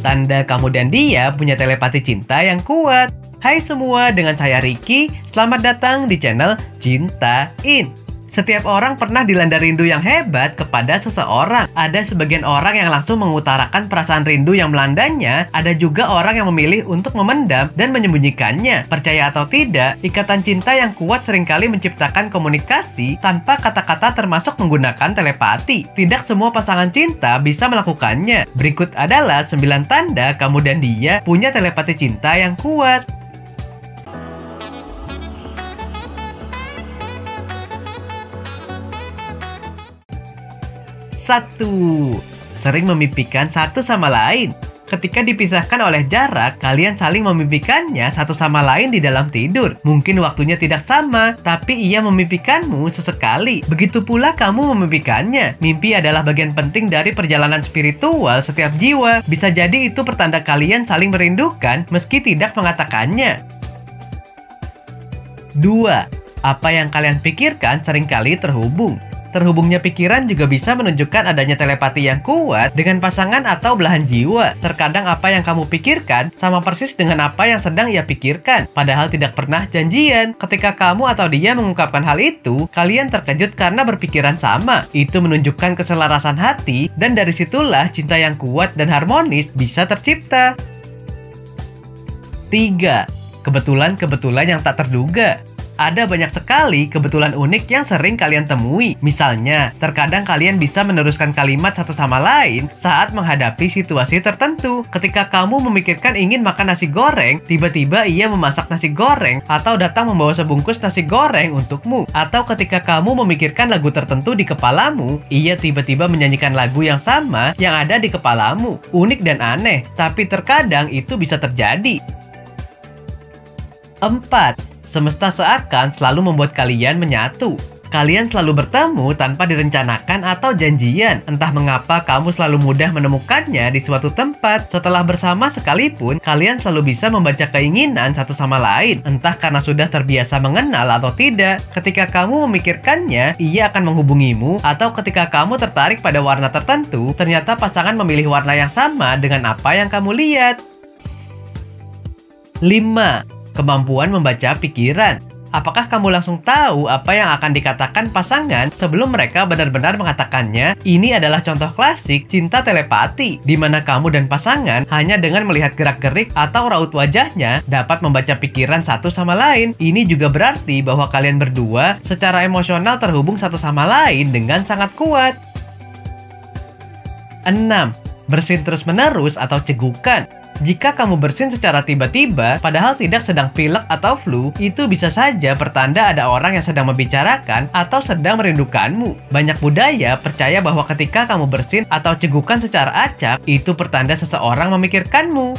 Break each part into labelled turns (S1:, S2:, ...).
S1: Tanda kamu dan dia punya telepati cinta yang kuat. Hai semua, dengan saya Ricky. Selamat datang di channel Cinta In. Setiap orang pernah dilanda rindu yang hebat kepada seseorang. Ada sebagian orang yang langsung mengutarakan perasaan rindu yang melandanya. Ada juga orang yang memilih untuk memendam dan menyembunyikannya. Percaya atau tidak, ikatan cinta yang kuat sering kali menciptakan komunikasi tanpa kata-kata termasuk menggunakan telepati. Tidak semua pasangan cinta bisa melakukannya. Berikut adalah 9 tanda kamu dan dia punya telepati cinta yang kuat. 1. Sering memimpikan satu sama lain. Ketika dipisahkan oleh jarak, kalian saling memimpikannya satu sama lain di dalam tidur. Mungkin waktunya tidak sama, tapi ia memimpikanmu sesekali. Begitu pula kamu memimpikannya. Mimpi adalah bagian penting dari perjalanan spiritual setiap jiwa. Bisa jadi itu pertanda kalian saling merindukan meski tidak mengatakannya. 2. Apa yang kalian pikirkan sering kali terhubung. Terhubungnya pikiran juga bisa menunjukkan adanya telepati yang kuat dengan pasangan atau belahan jiwa. Terkadang apa yang kamu pikirkan sama persis dengan apa yang sedang ia pikirkan, padahal tidak pernah janjian. Ketika kamu atau dia mengungkapkan hal itu, kalian terkejut karena berpikiran sama. Itu menunjukkan keselarasan hati, dan dari situlah cinta yang kuat dan harmonis bisa tercipta. 3. Kebetulan-kebetulan yang tak terduga ada banyak sekali kebetulan unik yang sering kalian temui. Misalnya, terkadang kalian bisa meneruskan kalimat satu sama lain saat menghadapi situasi tertentu. Ketika kamu memikirkan ingin makan nasi goreng, tiba-tiba ia memasak nasi goreng atau datang membawa sebungkus nasi goreng untukmu. Atau ketika kamu memikirkan lagu tertentu di kepalamu, ia tiba-tiba menyanyikan lagu yang sama yang ada di kepalamu. Unik dan aneh, tapi terkadang itu bisa terjadi. 4. Semesta seakan selalu membuat kalian menyatu. Kalian selalu bertemu tanpa direncanakan atau janjian. Entah mengapa kamu selalu mudah menemukannya di suatu tempat. Setelah bersama sekalipun, kalian selalu bisa membaca keinginan satu sama lain. Entah karena sudah terbiasa mengenal atau tidak. Ketika kamu memikirkannya, ia akan menghubungimu. Atau ketika kamu tertarik pada warna tertentu, ternyata pasangan memilih warna yang sama dengan apa yang kamu lihat. 5 kemampuan membaca pikiran. Apakah kamu langsung tahu apa yang akan dikatakan pasangan sebelum mereka benar-benar mengatakannya? Ini adalah contoh klasik cinta telepati, di mana kamu dan pasangan hanya dengan melihat gerak-gerik atau raut wajahnya dapat membaca pikiran satu sama lain. Ini juga berarti bahwa kalian berdua secara emosional terhubung satu sama lain dengan sangat kuat. 6. Bersin terus-menerus atau cegukan jika kamu bersin secara tiba-tiba, padahal tidak sedang pilek atau flu, itu bisa saja pertanda ada orang yang sedang membicarakan atau sedang merindukanmu. Banyak budaya percaya bahwa ketika kamu bersin atau cegukan secara acak, itu pertanda seseorang memikirkanmu.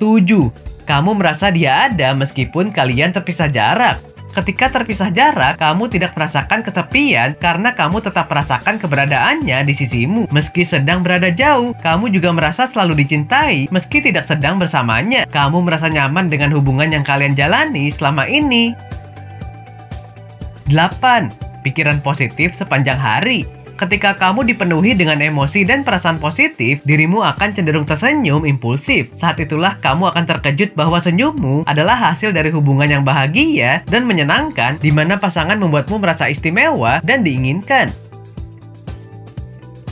S1: 7. Kamu merasa dia ada meskipun kalian terpisah jarak. Ketika terpisah jarak, kamu tidak merasakan kesepian karena kamu tetap merasakan keberadaannya di sisimu. Meski sedang berada jauh, kamu juga merasa selalu dicintai meski tidak sedang bersamanya. Kamu merasa nyaman dengan hubungan yang kalian jalani selama ini. 8. Pikiran positif sepanjang hari. Ketika kamu dipenuhi dengan emosi dan perasaan positif, dirimu akan cenderung tersenyum impulsif. Saat itulah kamu akan terkejut bahwa senyummu adalah hasil dari hubungan yang bahagia dan menyenangkan di mana pasangan membuatmu merasa istimewa dan diinginkan.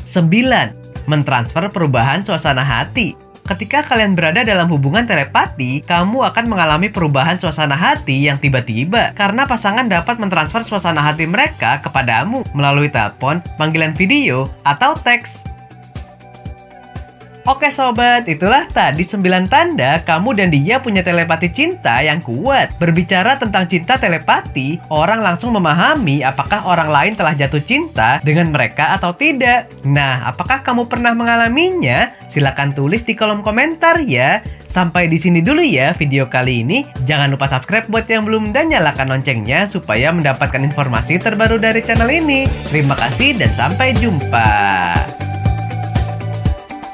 S1: 9. Mentransfer perubahan suasana hati. Ketika kalian berada dalam hubungan telepati, kamu akan mengalami perubahan suasana hati yang tiba-tiba karena pasangan dapat mentransfer suasana hati mereka kepadamu melalui telepon, panggilan video, atau teks. Oke sobat, itulah tadi 9 tanda kamu dan dia punya telepati cinta yang kuat. Berbicara tentang cinta telepati, orang langsung memahami apakah orang lain telah jatuh cinta dengan mereka atau tidak. Nah, apakah kamu pernah mengalaminya? Silahkan tulis di kolom komentar ya. Sampai di sini dulu ya video kali ini. Jangan lupa subscribe buat yang belum dan nyalakan loncengnya supaya mendapatkan informasi terbaru dari channel ini. Terima kasih dan sampai jumpa.